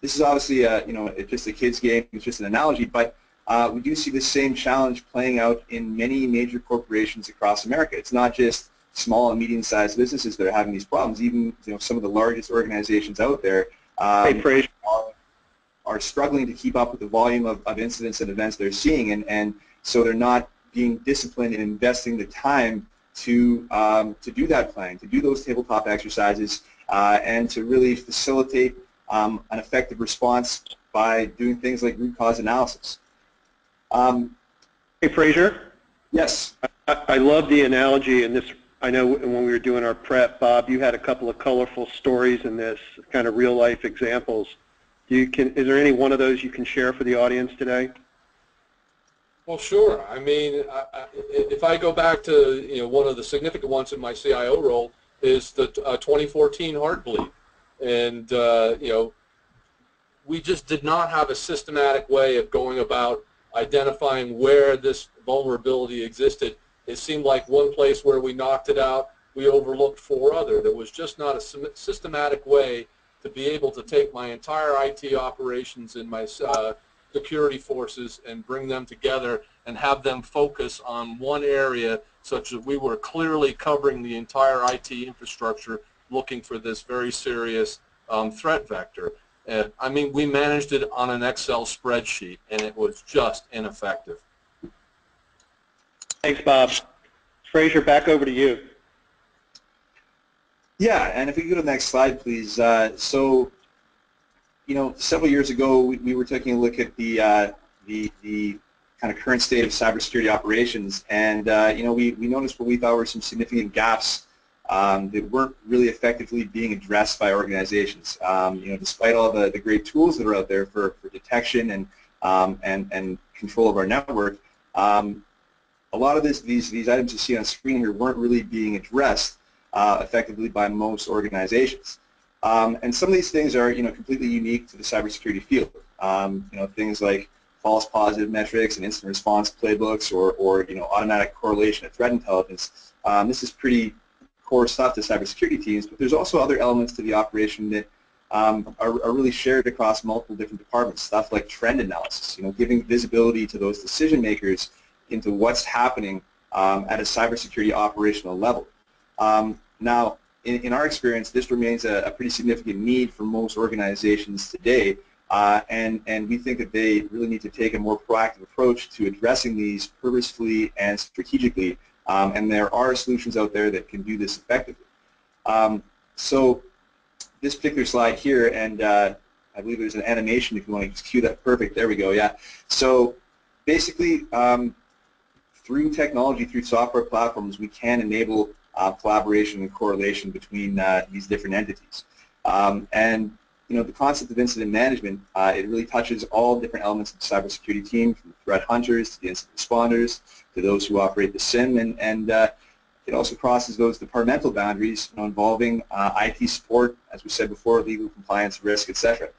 this is obviously a, you know it's just a kid's game. It's just an analogy, but uh, we do see the same challenge playing out in many major corporations across America. It's not just small and medium-sized businesses that are having these problems. Even you know some of the largest organizations out there um, hey, are, are, struggling to keep up with the volume of, of incidents and events they're seeing, and, and so they're not being disciplined in investing the time to um, to do that planning, to do those tabletop exercises, uh, and to really facilitate um, an effective response by doing things like root cause analysis. Um, hey, Fraser. Yes. I, I love the analogy, and this. I know when we were doing our prep, Bob, you had a couple of colorful stories in this, kind of real life examples. Do You can. Is there any one of those you can share for the audience today? Well, sure. I mean, I, I, if I go back to you know one of the significant ones in my CIO role is the uh, 2014 Heartbleed, and uh, you know we just did not have a systematic way of going about identifying where this vulnerability existed. It seemed like one place where we knocked it out, we overlooked four other. There was just not a systematic way to be able to take my entire IT operations and my uh, security forces and bring them together and have them focus on one area such that we were clearly covering the entire IT infrastructure looking for this very serious um, threat vector. And, I mean, we managed it on an Excel spreadsheet, and it was just ineffective. Thanks, Bob. Fraser, back over to you. Yeah, and if we go to the next slide, please. Uh, so, you know, several years ago, we, we were taking a look at the, uh, the, the kind of current state of cybersecurity operations, and, uh, you know, we, we noticed what we thought were some significant gaps um, that weren't really effectively being addressed by organizations. Um, you know, despite all the, the great tools that are out there for, for detection and, um, and, and control of our network, um, a lot of this, these, these items you see on screen here weren't really being addressed uh, effectively by most organizations. Um, and some of these things are, you know, completely unique to the cybersecurity field. Um, you know, things like false positive metrics and incident response playbooks or, or you know, automatic correlation of threat intelligence. Um, this is pretty core stuff to cybersecurity teams, but there's also other elements to the operation that um, are, are, really shared across multiple different departments, stuff like trend analysis, you know, giving visibility to those decision makers into what's happening um, at a cybersecurity operational level. Um, now, in, in, our experience, this remains a, a, pretty significant need for most organizations today, uh, and, and we think that they really need to take a more proactive approach to addressing these purposefully and strategically um, and there are solutions out there that can do this effectively. Um, so this particular slide here, and uh, I believe there's an animation if you want to cue that. Perfect. There we go. Yeah. So basically, um, through technology, through software platforms, we can enable uh, collaboration and correlation between uh, these different entities. Um, and you know, the concept of incident management, uh, it really touches all different elements of the cybersecurity team, from threat hunters to the incident responders to those who operate the SIEM, and, and uh, it also crosses those departmental boundaries you know, involving uh, IT support, as we said before, legal compliance, risk, etc.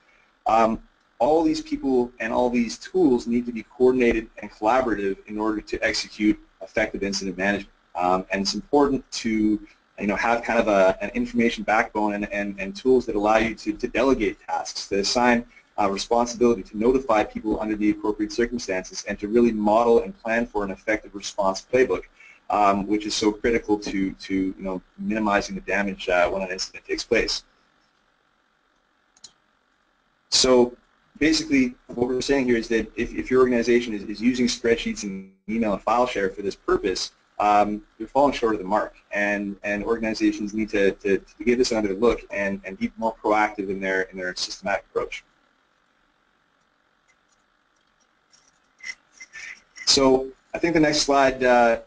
Um, all these people and all these tools need to be coordinated and collaborative in order to execute effective incident management. Um, and it's important to you know, have kind of a, an information backbone and, and, and tools that allow you to, to delegate tasks, to assign uh, responsibility, to notify people under the appropriate circumstances, and to really model and plan for an effective response playbook, um, which is so critical to, to you know, minimizing the damage uh, when an incident takes place. So basically, what we're saying here is that if, if your organization is, is using spreadsheets and email and file share for this purpose, um, you're falling short of the mark. And, and organizations need to, to, to give this another look and, and be more proactive in their, in their systematic approach. So I think the next slide uh,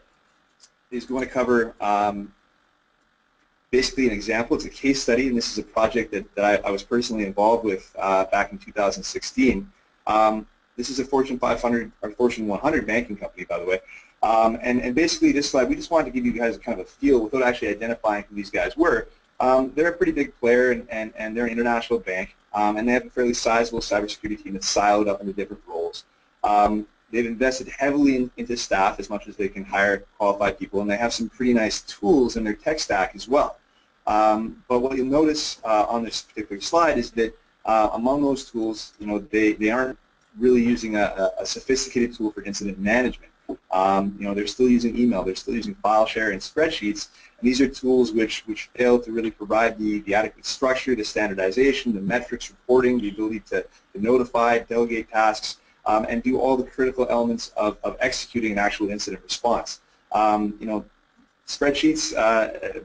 is going to cover um, basically an example. It's a case study, and this is a project that, that I, I was personally involved with uh, back in 2016. Um, this is a Fortune 500 or Fortune 100 banking company, by the way. Um, and, and basically this slide, we just wanted to give you guys kind of a feel without actually identifying who these guys were. Um, they're a pretty big player, and, and, and they're an international bank, um, and they have a fairly sizable cybersecurity team that's siloed up into different roles. Um, they've invested heavily in, into staff as much as they can hire qualified people, and they have some pretty nice tools in their tech stack as well. Um, but what you'll notice uh, on this particular slide is that uh, among those tools, you know, they, they aren't really using a, a sophisticated tool for incident management. Um, you know, they're still using email, they're still using file share and spreadsheets, and these are tools which, which fail to really provide the, the adequate structure, the standardization, the metrics reporting, the ability to, to notify, delegate tasks, um, and do all the critical elements of, of executing an actual incident response. Um, you know, spreadsheets, uh,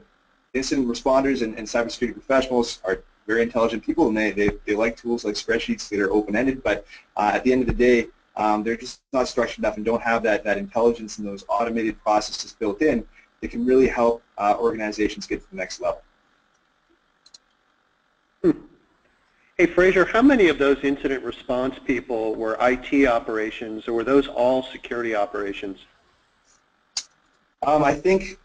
incident responders and, and cybersecurity professionals are very intelligent people and they, they, they like tools like spreadsheets that are open-ended, but uh, at the end of the day, um, they're just not structured enough and don't have that, that intelligence and those automated processes built in that can really help uh, organizations get to the next level. Hmm. Hey, Fraser, how many of those incident response people were IT operations, or were those all security operations? Um, I think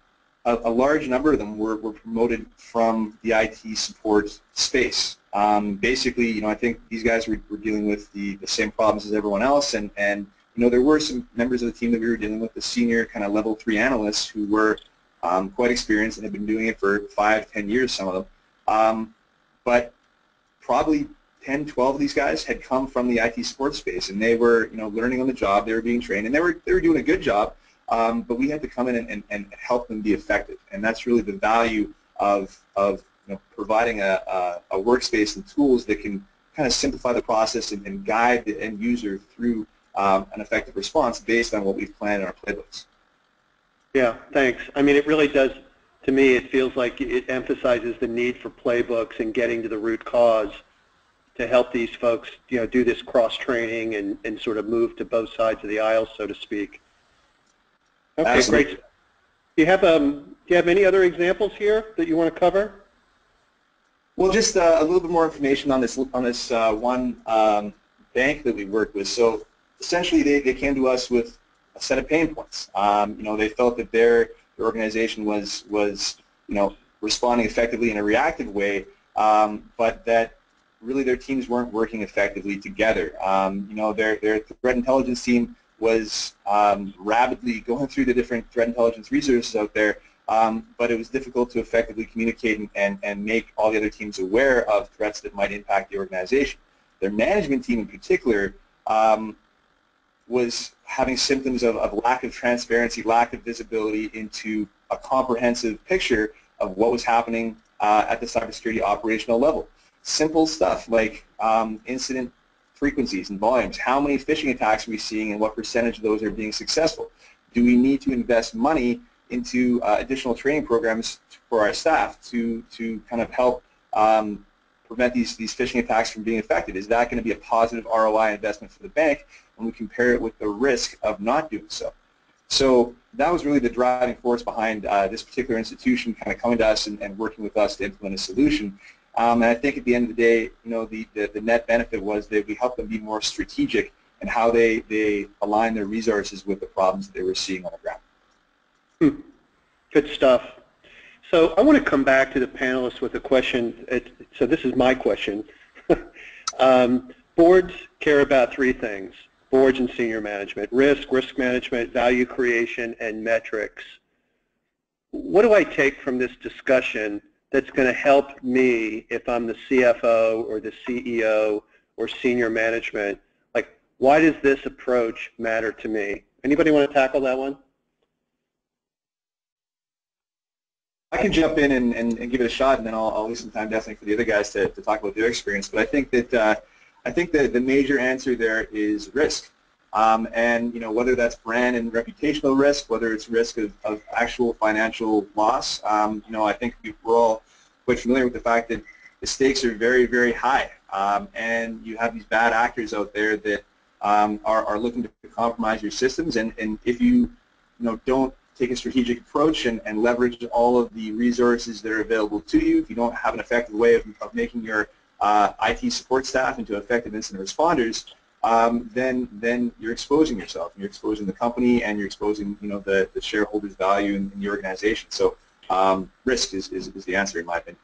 a, a, large number of them were, were promoted from the IT support space. Um, basically, you know, I think these guys were, were dealing with the, the same problems as everyone else, and, and you know, there were some members of the team that we were dealing with, the senior kind of level three analysts who were um, quite experienced and had been doing it for five, ten years, some of them. Um, but probably 10, 12 of these guys had come from the IT support space, and they were, you know, learning on the job. They were being trained, and they were they were doing a good job. Um, but we had to come in and, and, and, help them be effective, and that's really the value of of you know, providing a, a, a, workspace and tools that can kind of simplify the process and, and guide the end user through um, an effective response based on what we've planned in our playbooks. Yeah, thanks. I mean, it really does to me, it feels like it emphasizes the need for playbooks and getting to the root cause to help these folks, you know, do this cross-training and, and sort of move to both sides of the aisle, so to speak. Okay, Absolutely. great. Do you have um, do you have any other examples here that you want to cover? Well, just uh, a little bit more information on this on this uh, one um, bank that we worked with. So essentially, they, they came to us with a set of pain points. Um, you know, they felt that their the organization was was you know responding effectively in a reactive way, um, but that really their teams weren't working effectively together. Um, you know, their their threat intelligence team was um, rapidly going through the different threat intelligence resources out there, um, but it was difficult to effectively communicate and, and, and make all the other teams aware of threats that might impact the organization. Their management team in particular um, was having symptoms of, of lack of transparency, lack of visibility into a comprehensive picture of what was happening uh, at the cybersecurity operational level. Simple stuff like um, incident frequencies and volumes. How many phishing attacks are we seeing and what percentage of those are being successful? Do we need to invest money into uh, additional training programs for our staff to, to kind of help um, prevent these, these phishing attacks from being effective? Is that going to be a positive ROI investment for the bank when we compare it with the risk of not doing so? So that was really the driving force behind uh, this particular institution kind of coming to us and, and, working with us to implement a solution. Um, and I think at the end of the day, you know, the, the, the net benefit was that we helped them be more strategic in how they, they align their resources with the problems that they were seeing on the ground. Hmm. Good stuff. So I want to come back to the panelists with a question. So this is my question. um, boards care about three things, boards and senior management, risk, risk management, value creation, and metrics. What do I take from this discussion that's going to help me if I'm the CFO or the CEO or senior management? Like, why does this approach matter to me? Anybody want to tackle that one? I can jump in and, and, and, give it a shot, and then I'll, I'll leave some time definitely for the other guys to, to talk about their experience. But I think that uh, I think that the major answer there is risk. Um, and you know whether that's brand and reputational risk, whether it's risk of, of actual financial loss. Um, you know, I think we're all quite familiar with the fact that the stakes are very, very high, um, and you have these bad actors out there that um, are, are looking to compromise your systems. And, and if you, you know, don't take a strategic approach and, and leverage all of the resources that are available to you, if you don't have an effective way of, of making your uh, IT support staff into effective incident responders, um, then then you're exposing yourself. You're exposing the company, and you're exposing you know the, the shareholders' value in, in the organization. So um, risk is, is, is the answer in my opinion.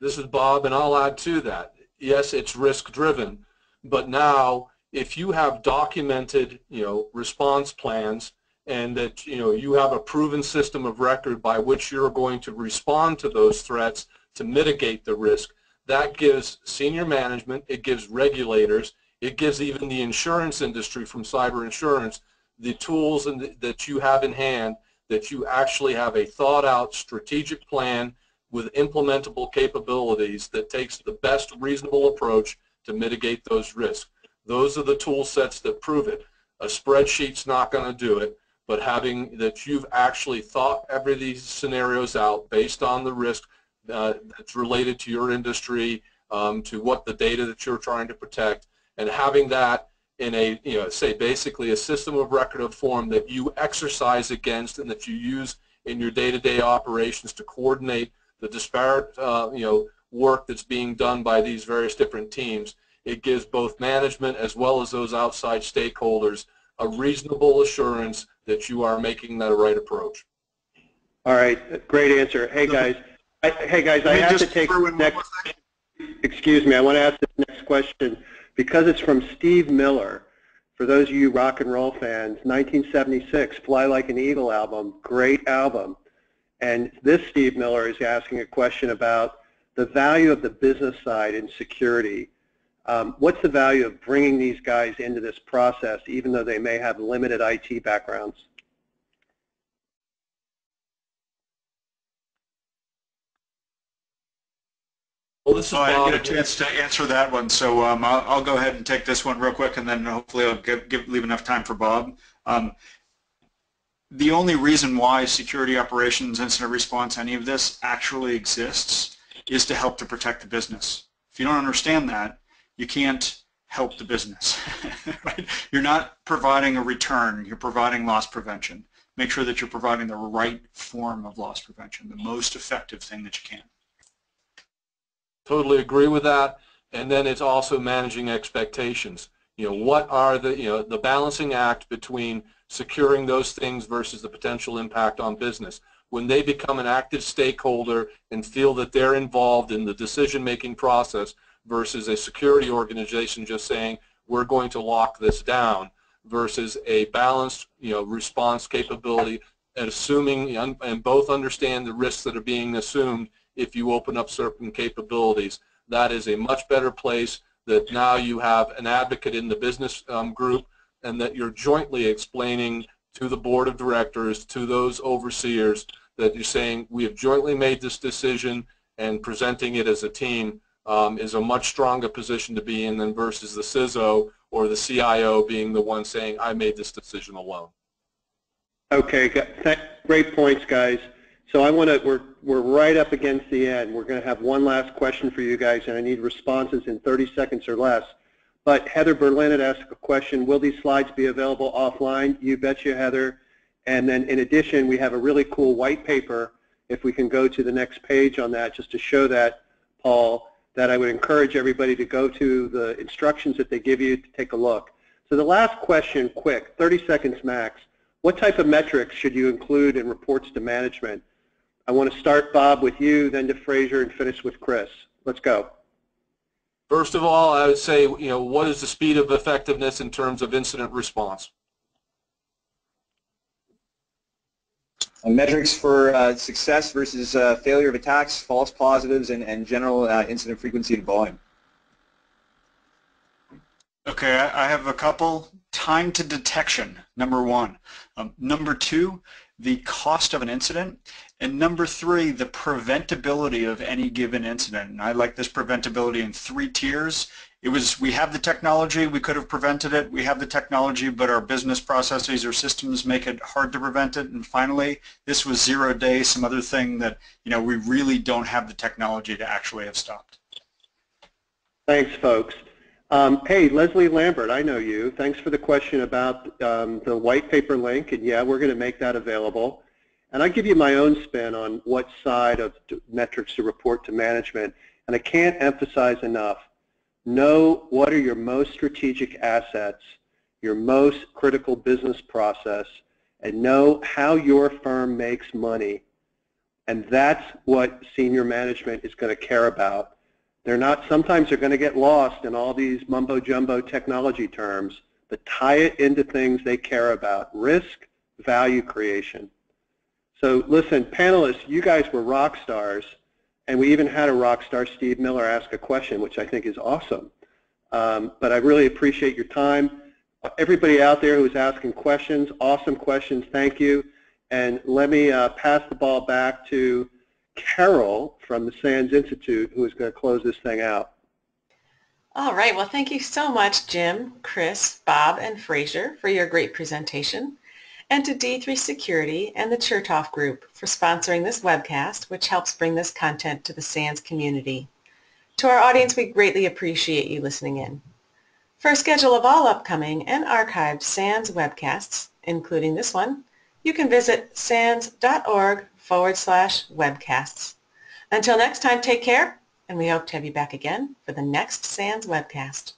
This is Bob, and I'll add to that. Yes, it's risk driven, but now if you have documented you know response plans and that you know you have a proven system of record by which you're going to respond to those threats to mitigate the risk that gives senior management, it gives regulators, it gives even the insurance industry from cyber insurance the tools and that you have in hand that you actually have a thought out strategic plan with implementable capabilities that takes the best reasonable approach to mitigate those risks. Those are the tool sets that prove it. A spreadsheet's not going to do it, but having that you've actually thought every of these scenarios out based on the risk uh, that's related to your industry, um, to what the data that you're trying to protect, and having that in a, you know, say basically a system of record of form that you exercise against and that you use in your day-to-day -day operations to coordinate the disparate, uh, you know, work that's being done by these various different teams. It gives both management as well as those outside stakeholders a reasonable assurance that you are making that right approach. All right, great answer. Hey guys, I, hey guys, I have to take next. Excuse me, I want to ask this next question because it's from Steve Miller. For those of you rock and roll fans, 1976, Fly Like an Eagle album, great album. And this Steve Miller is asking a question about the value of the business side in security. Um, what's the value of bringing these guys into this process, even though they may have limited IT backgrounds? Well, this is oh, I get a chance to answer that one, so um, I'll, I'll, go ahead and take this one real quick, and then hopefully I'll give, give leave enough time for Bob. Um, the only reason why security operations, incident response, any of this actually exists is to help to protect the business. If you don't understand that, you can't help the business. right? You're not providing a return, you're providing loss prevention. Make sure that you're providing the right form of loss prevention, the most effective thing that you can. Totally agree with that. And then it's also managing expectations. You know, what are the, you know, the balancing act between securing those things versus the potential impact on business. When they become an active stakeholder and feel that they're involved in the decision-making process versus a security organization just saying, we're going to lock this down versus a balanced, you know, response capability and assuming and both understand the risks that are being assumed if you open up certain capabilities. That is a much better place that now you have an advocate in the business um, group and that you're jointly explaining to the board of directors, to those overseers, that you're saying we have jointly made this decision and presenting it as a team um, is a much stronger position to be in than versus the CISO or the CIO being the one saying, I made this decision alone. Okay, great points, guys. So I want to, we're, we're right up against the end. We're going to have one last question for you guys, and I need responses in 30 seconds or less. But Heather Berlin had asked a question, will these slides be available offline? You betcha, Heather. And then in addition, we have a really cool white paper, if we can go to the next page on that, just to show that, Paul, that I would encourage everybody to go to the instructions that they give you to take a look. So the last question, quick, 30 seconds max. What type of metrics should you include in reports to management? I want to start, Bob, with you, then to Fraser, and finish with Chris. Let's go. First of all, I would say, you know, what is the speed of effectiveness in terms of incident response? Uh, metrics for uh, success versus uh, failure of attacks, false positives, and, and general uh, incident frequency and volume. Okay, I have a couple. Time to detection, number one. Um, number two, the cost of an incident. And number three, the preventability of any given incident. And I like this preventability in three tiers. it was, we have the technology, we could have prevented it, we have the technology, but our business processes or systems make it hard to prevent it. And finally, this was zero day, some other thing that, you know, we really don't have the technology to actually have stopped. Thanks, folks. Um, hey, Leslie Lambert, I know you. Thanks for the question about um, the white paper link, and yeah, we're going to make that available. And I give you my own spin on what side of metrics to report to management, and I can't emphasize enough. Know what are your most strategic assets, your most critical business process, and know how your firm makes money. And that's what senior management is going to care about they're not, sometimes they're going to get lost in all these mumbo-jumbo technology terms, but tie it into things they care about, risk, value creation. So listen, panelists, you guys were rock stars, and we even had a rock star, Steve Miller, ask a question, which I think is awesome. Um, but I really appreciate your time. Everybody out there who's asking questions, awesome questions, thank you. And let me uh, pass the ball back to Carol from the SANS Institute who is going to close this thing out. All right. Well, thank you so much, Jim, Chris, Bob, and Fraser for your great presentation, and to D3 Security and the Chertoff Group for sponsoring this webcast, which helps bring this content to the SANS community. To our audience, we greatly appreciate you listening in. For a schedule of all upcoming and archived SANS webcasts, including this one, you can visit sans.org forward slash webcasts. Until next time, take care, and we hope to have you back again for the next SANS webcast.